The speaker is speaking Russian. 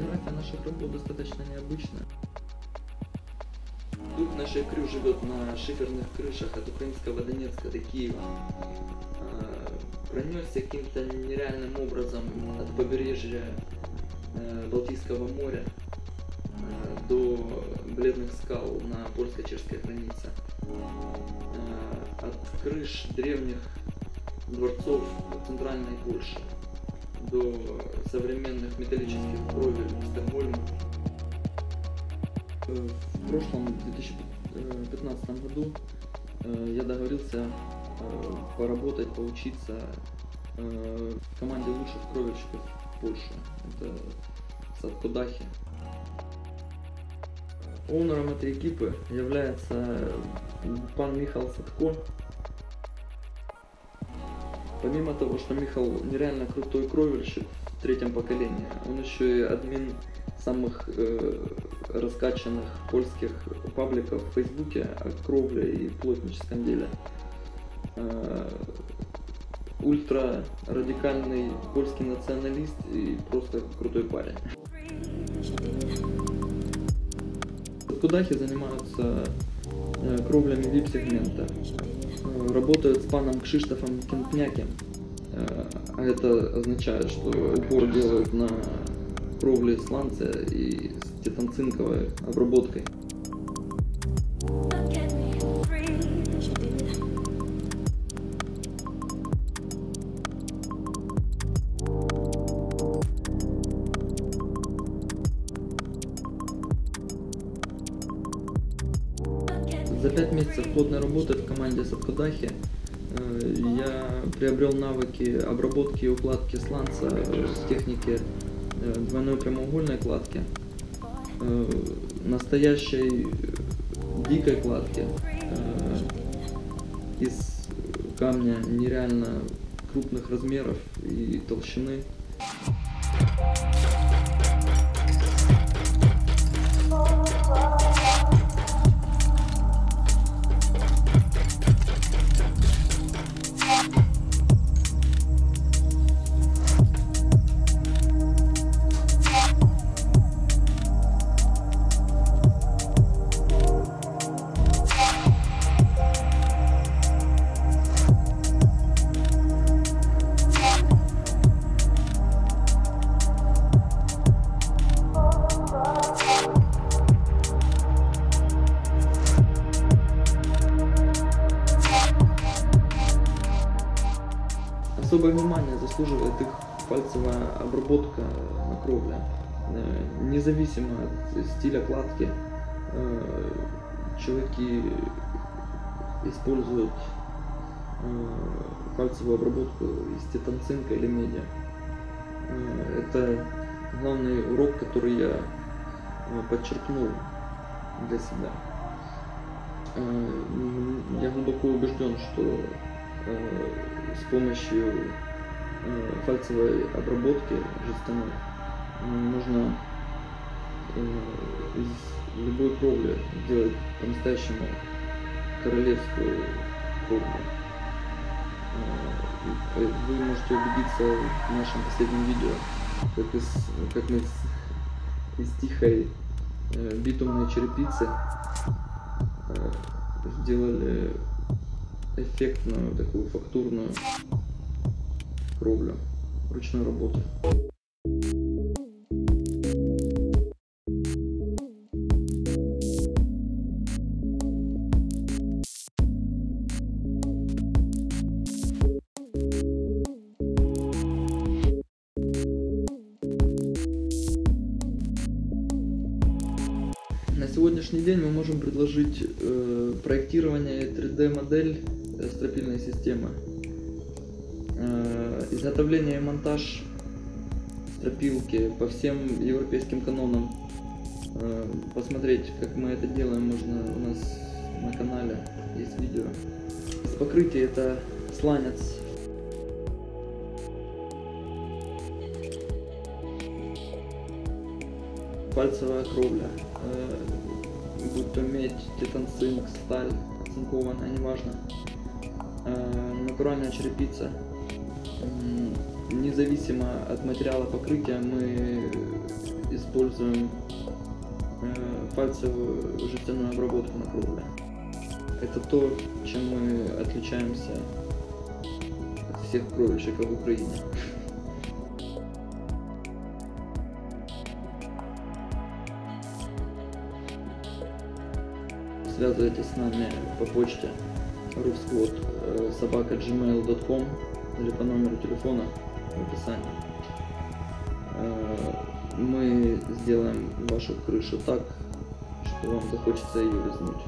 Специфика наших работ достаточно необычная. Дух нашей крю живет на шиферных крышах от украинского Донецка до Киева. А, Пронесся каким-то нереальным образом от побережья э, Балтийского моря э, до бледных скал на польско-чешской границе. Э, От крыш древних дворцов центральной Польши до современных металлических кровель Стокгольма. Э, В прошлом 2015 году э, я договорился э, поработать, поучиться в команде лучших кровельщиков Польши. Это Садкодахи. Оунером этой экипы является пан Михаил Садко. Помимо того, что Михаил нереально крутой кровельщик в третьем поколении, он еще и админ самых э, раскачанных польских пабликов в Фейсбуке о кровле и плотническом деле. Э, ультра радикальный польский националист и просто крутой парень. Кудахи занимаются э, кровлями VIP-сегмента. Э, Работают с паном Кшиштофом Кентнякем. Э, А это означает, что упор делают на кровле сланца и с титанцинковой обработкой. За пять месяцев плотной работы в команде Садкодахи э, я приобрел навыки обработки и укладки сланца в технике э, двойной прямоугольной кладки, э, настоящей дикой кладки э, из камня нереально крупных размеров и толщины. Особое внимание заслуживает их пальцевая обработка на кровле. Э, Независимо от стиля кладки, э, чуваки используют э, пальцевую обработку из титанцинка или меди. Это главный урок, который я подчеркнул для себя. Я глубоко убежден, что с помощью э, пальцевой обработки жестяной можно э, из любой кровли сделать по-настоящему королевскую кровлю. Э, Вы можете убедиться в нашем последнем видео, как, из, как мы с- из тихой э, битумной черепицы э, сделали эффектную такую фактурную кровлю ручной работы. На сегодняшний день мы можем предложить э, проектирование 3D модель э, стропильной системы, э, изготовление и монтаж стропилки по всем европейским канонам. Э, посмотреть, как мы это делаем, можно у нас на канале есть видео. Из покрытия это сланец пальцевая кровля, э, будь то медь, титанцинк, сталь, оцинкованная, неважно, Э, натуральная черепица. Независимо от материала покрытия мы используем э, пальцевую жестяную обработку на кровле. Это то, чем мы отличаемся от всех кровельщиков в Украине. Связывайтесь с нами по почте rufsquad э, собака gmail.com или по номеру телефона в описании. Э, Мы сделаем вашу крышу так, что вам захочется ее лизнуть.